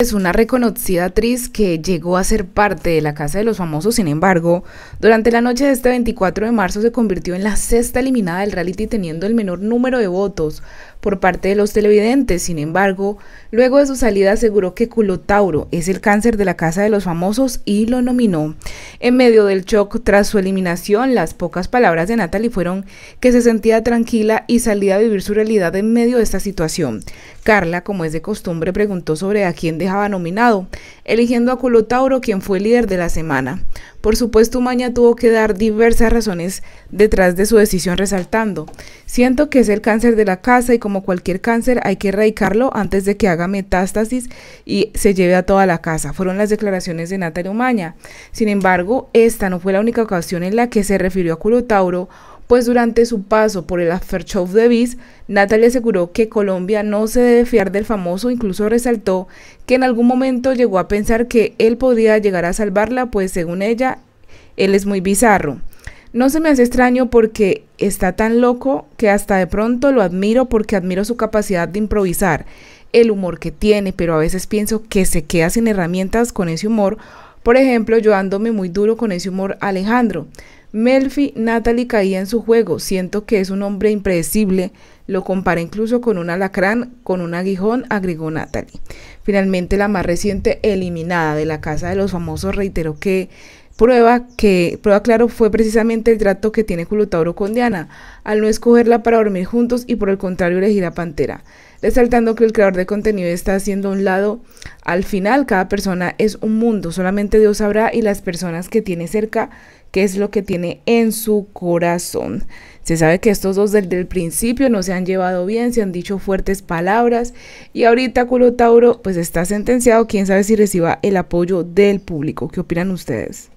Es una reconocida actriz que llegó a ser parte de la Casa de los Famosos, sin embargo, durante la noche de este 24 de marzo se convirtió en la sexta eliminada del reality teniendo el menor número de votos por parte de los televidentes. Sin embargo, luego de su salida aseguró que Culotauro es el cáncer de la Casa de los Famosos y lo nominó. En medio del shock tras su eliminación, las pocas palabras de Natalie fueron que se sentía tranquila y salía a vivir su realidad en medio de esta situación. Carla, como es de costumbre, preguntó sobre a quién dejaba nominado, eligiendo a Culotauro, quien fue líder de la semana. Por supuesto, Umaña tuvo que dar diversas razones detrás de su decisión, resaltando: Siento que es el cáncer de la casa y como cualquier cáncer hay que erradicarlo antes de que haga metástasis y se lleve a toda la casa. Fueron las declaraciones de Natalia Umaña. Sin embargo, esta no fue la única ocasión en la que se refirió a Culotauro pues durante su paso por el After Show de Viz, Natalia aseguró que Colombia no se debe fiar del famoso, incluso resaltó que en algún momento llegó a pensar que él podría llegar a salvarla, pues según ella, él es muy bizarro. No se me hace extraño porque está tan loco que hasta de pronto lo admiro porque admiro su capacidad de improvisar, el humor que tiene, pero a veces pienso que se queda sin herramientas con ese humor. Por ejemplo, yo andome muy duro con ese humor Alejandro. Melfi Natalie caía en su juego. Siento que es un hombre impredecible. Lo compara incluso con un alacrán, con un aguijón, agregó Natalie. Finalmente, la más reciente eliminada de la Casa de los Famosos reiteró que prueba que prueba claro fue precisamente el trato que tiene Culutauro con Diana, al no escogerla para dormir juntos y por el contrario elegir a Pantera, resaltando que el creador de contenido está haciendo un lado. Al final, cada persona es un mundo, solamente Dios sabrá y las personas que tiene cerca qué es lo que tiene en su corazón. Se sabe que estos dos desde el principio no se han llevado bien, se han dicho fuertes palabras y ahorita Culo Tauro pues está sentenciado, quién sabe si reciba el apoyo del público. ¿Qué opinan ustedes?